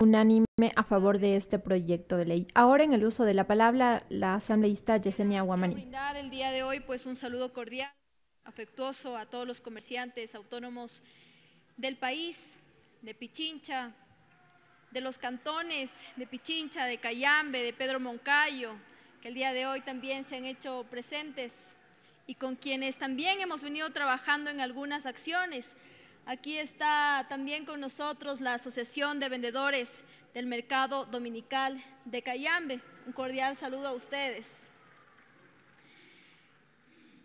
unánime a favor de este proyecto de ley. Ahora en el uso de la palabra la asambleísta Yesenia Guamani. el día de hoy pues un saludo cordial, afectuoso a todos los comerciantes autónomos del país, de Pichincha, de los cantones de Pichincha, de Cayambe, de Pedro Moncayo, que el día de hoy también se han hecho presentes y con quienes también hemos venido trabajando en algunas acciones. Aquí está también con nosotros la Asociación de Vendedores del Mercado Dominical de Cayambe. Un cordial saludo a ustedes.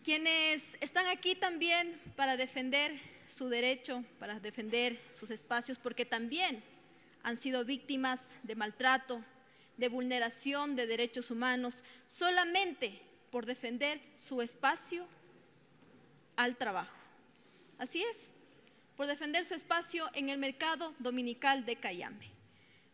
Quienes están aquí también para defender su derecho, para defender sus espacios, porque también han sido víctimas de maltrato, de vulneración de derechos humanos, solamente por defender su espacio al trabajo. Así es, por defender su espacio en el mercado dominical de Cayambe.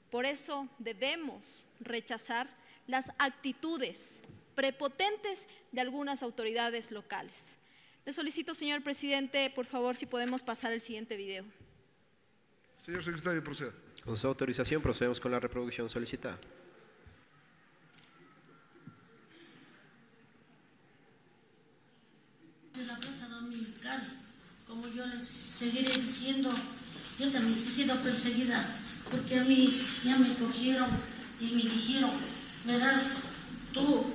Por eso debemos rechazar las actitudes prepotentes de algunas autoridades locales. Le solicito, señor presidente, por favor, si podemos pasar el siguiente video. Señor secretario, proceda. Con su autorización procedemos con la reproducción solicitada. De la Plaza Dominical, como yo les seguiré diciendo, yo también he sido perseguida porque a mí ya me cogieron y me dijeron, verás, tú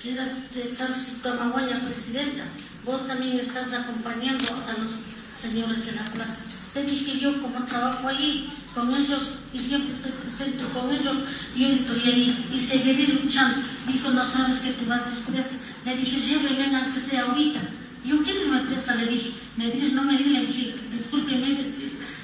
que eras de Tamaguaya presidenta, vos también estás acompañando a los señores de la plaza. Te dije yo como trabajo ahí con ellos y siempre estoy presente con ellos, yo estoy ahí y seguiré luchando. Dijo, no sabes que te vas a expresar. Le dije, llévenme a que sea ahorita. Yo quiero me presa, le dije. Me dice, no me diga, le dije, discúlpeme,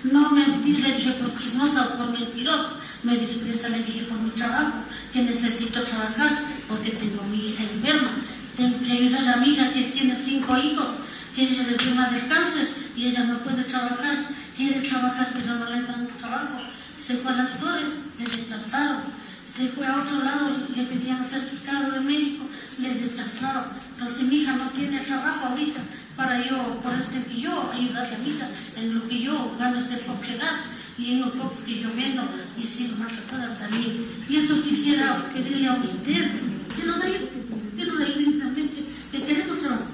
no me dice, le dije, por chismosa o por mentiroso. Me dispresa, le dije, por mi trabajo, que necesito trabajar, porque tengo mi hija enferma. Tengo que ayudar a mi hija que tiene cinco hijos, que ella es enferma de cáncer y ella no puede trabajar. Quiere trabajar, pero no le dan trabajo. Se fue a las flores, le rechazaron. Se fue a otro lado, le pedían certificado de médico, le rechazaron. Entonces mi hija no tiene trabajo para yo, por este que yo ayudarle a mi hija en lo que yo gano esta propiedad y en lo poco que yo vendo y sigo maltratada también. Y eso quisiera pedirle a usted que nos ayude, que nos ayude internamente, que queremos trabajar,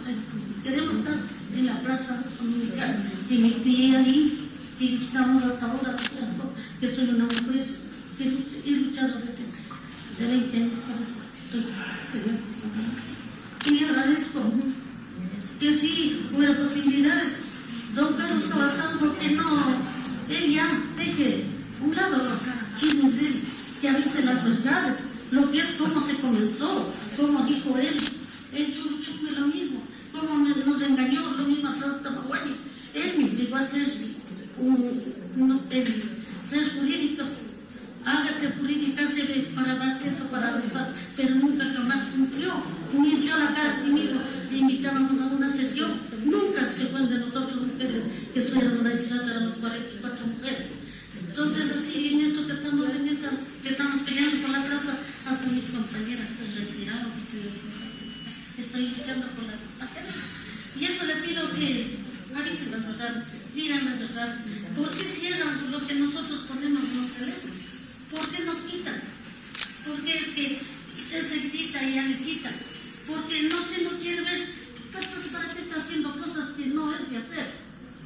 queremos estar en la plaza dominical. Y me ahí, y estamos hasta ahora, que soy una mujer que he luchado desde de 20 años para esto. Estoy y agradezco que si hubiera posibilidades, don Carlos Cabazán, porque no, él ya deje un lado los chismes de él, que avise las verdades, lo que es cómo se comenzó, cómo dijo él, el chusme lo mismo, cómo nos engañó, lo mismo atrás de Tamaguaña. Él me llegó a ser un, un el, ser jurídicos, hágate jurídica se ve para dar esto para adoptar, pero nunca jamás cumplió, ni dio la cara a sí mismo, le invitábamos a una sesión, nunca se fue de nosotros mujeres que ahí, si no éramos 44 mujeres. Entonces, así en esto que estamos en esta, que estamos peleando por la plaza, hasta mis compañeras se retiraron. Estoy luchando por las compañeras. Y eso le pido que verdades. ¿Por qué cierran lo que nosotros ponemos en los teléfonos? ¿Por qué nos quitan? Porque es que se quita y ya le quitan. Porque no se nos quiere ver. Entonces, ¿para qué está haciendo cosas que no es de hacer?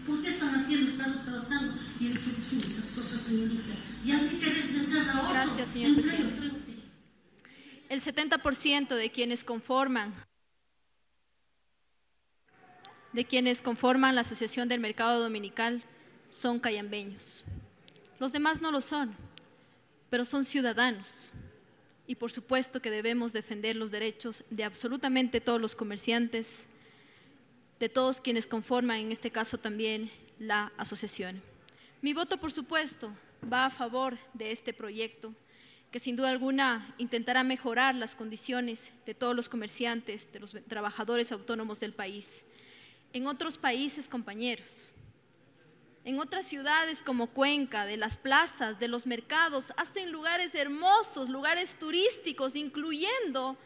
¿Por qué están haciendo Carlos Carrascano y el esas cosas, señorita? Y así querés entrar a otro. Gracias, señor presidente. El 70% de quienes conforman de quienes conforman la Asociación del Mercado Dominical son cayambeños. Los demás no lo son, pero son ciudadanos. Y por supuesto que debemos defender los derechos de absolutamente todos los comerciantes, de todos quienes conforman, en este caso también, la asociación. Mi voto, por supuesto, va a favor de este proyecto, que sin duda alguna intentará mejorar las condiciones de todos los comerciantes, de los trabajadores autónomos del país. En otros países, compañeros, en otras ciudades como Cuenca, de las plazas, de los mercados, hacen lugares hermosos, lugares turísticos, incluyendo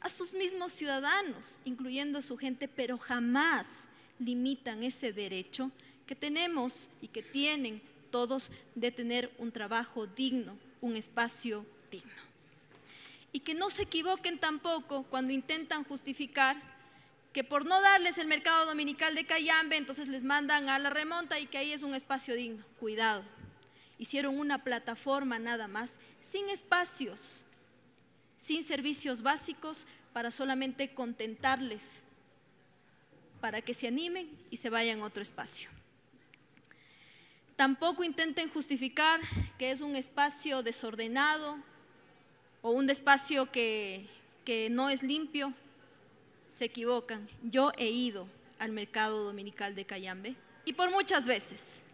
a sus mismos ciudadanos, incluyendo a su gente, pero jamás limitan ese derecho que tenemos y que tienen todos de tener un trabajo digno, un espacio digno. Y que no se equivoquen tampoco cuando intentan justificar que por no darles el mercado dominical de Cayambe, entonces les mandan a la remonta y que ahí es un espacio digno. Cuidado. Hicieron una plataforma nada más, sin espacios, sin servicios básicos, para solamente contentarles, para que se animen y se vayan a otro espacio. Tampoco intenten justificar que es un espacio desordenado o un espacio que, que no es limpio. Se equivocan. Yo he ido al mercado dominical de Cayambe y por muchas veces.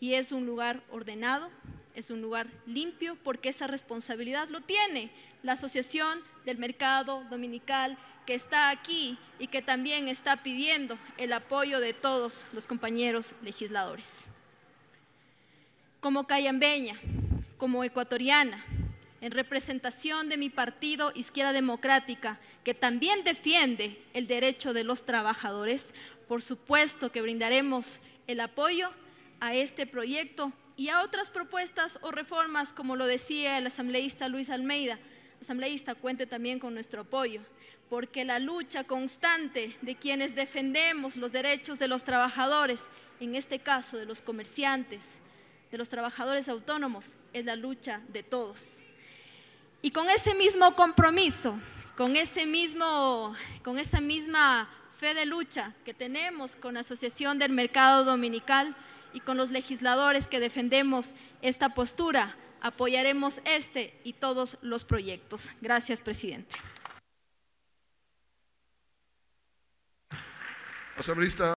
Y es un lugar ordenado, es un lugar limpio porque esa responsabilidad lo tiene la Asociación del Mercado Dominical que está aquí y que también está pidiendo el apoyo de todos los compañeros legisladores. Como cayambeña, como ecuatoriana, en representación de mi partido Izquierda Democrática, que también defiende el derecho de los trabajadores, por supuesto que brindaremos el apoyo a este proyecto y a otras propuestas o reformas, como lo decía el asambleísta Luis Almeida. Asambleísta, cuente también con nuestro apoyo, porque la lucha constante de quienes defendemos los derechos de los trabajadores, en este caso de los comerciantes, de los trabajadores autónomos, es la lucha de todos. Y con ese mismo compromiso, con, ese mismo, con esa misma fe de lucha que tenemos con la Asociación del Mercado Dominical, y con los legisladores que defendemos esta postura, apoyaremos este y todos los proyectos. Gracias, presidente.